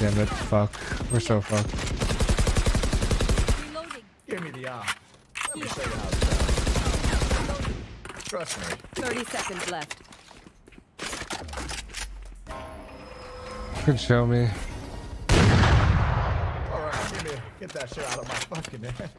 Damn it, fuck. We're so fucked. Reloading. Give me the op. Let me show you how it's done. Trust me. 30 seconds left. You can show me. All right, give me, get that shit out of my fucking head.